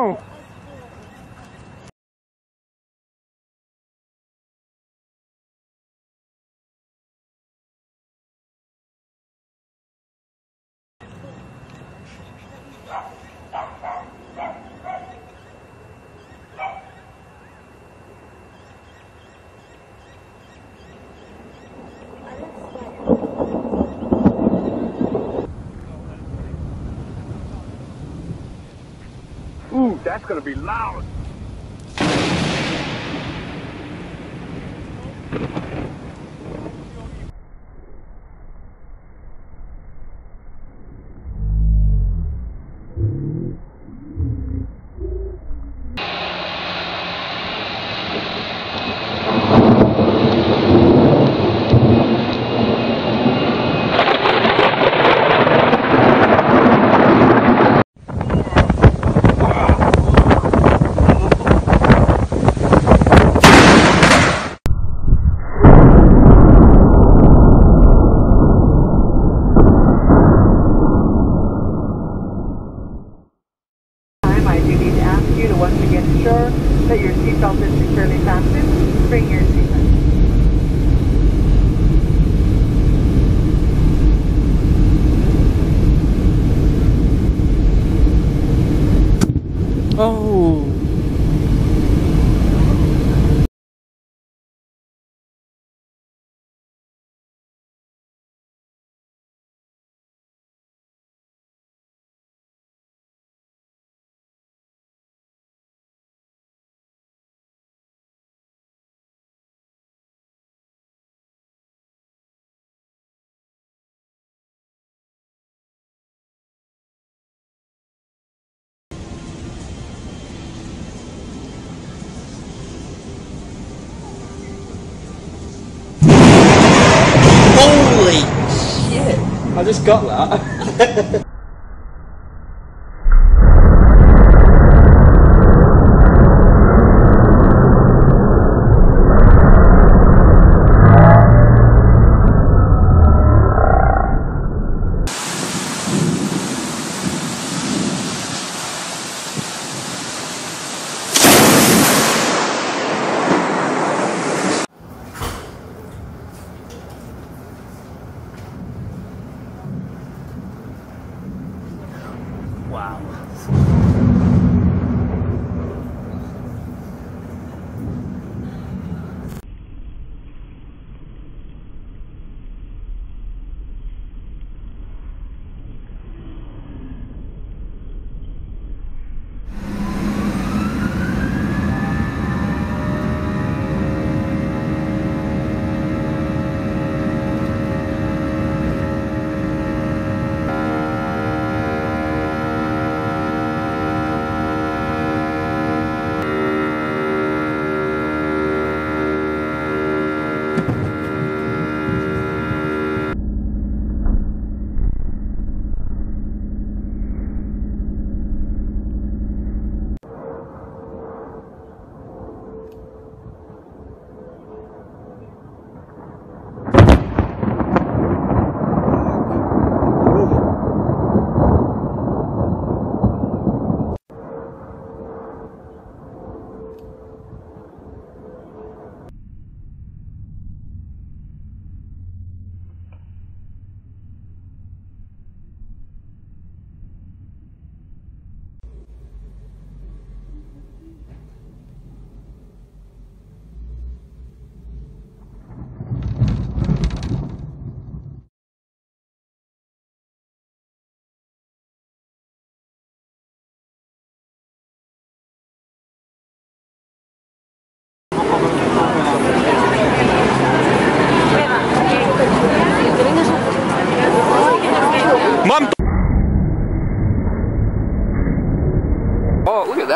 out. that's gonna be loud. just got that.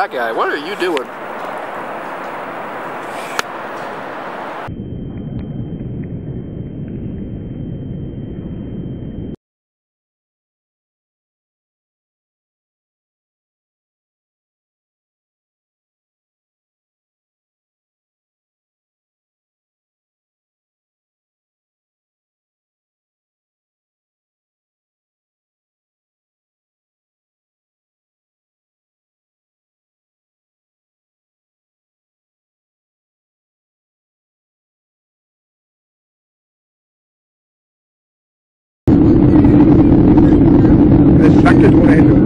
that guy. What are you doing? That's